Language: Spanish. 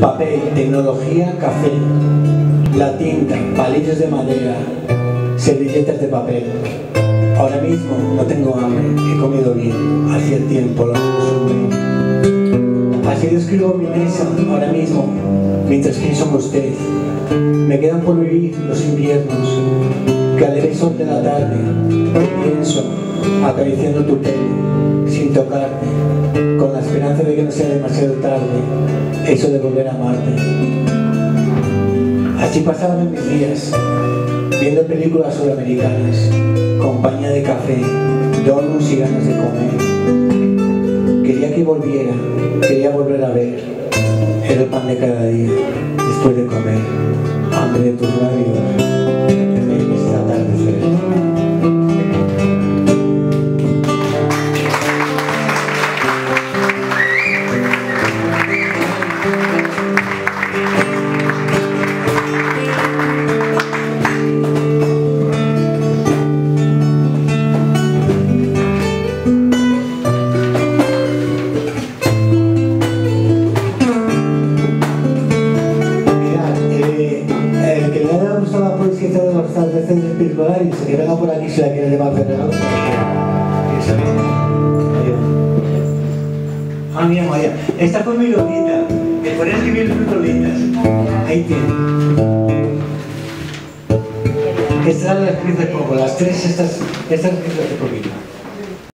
papel, tecnología, café, la tinta, palillos de madera, servilletas de papel. Ahora mismo no tengo hambre, he comido bien, hacía tiempo lo consume. Así describo mi mesa ahora mismo, mientras pienso en usted. Me quedan por vivir los inviernos, que al sol de la tarde, pienso, acariciando tu pelo, sin tocarte, con la esperanza de que no sea demasiado tarde, eso de volver a amarte. Así pasaban mis días, viendo películas sudamericanas, compañía de café, donuts y ganas de comer. Quería que volviera, quería volver a ver, era el pan de cada día, después de comer, hambre de tus labios. Y se que venga por aquí si la quiere llevar Pedro. Ah, mira, María. Esta fue mi lolita. Me ponía a escribir sus lolitas. Ahí tiene. Estas las escritas poco. Las tres, estas, estas escritas hace poquito.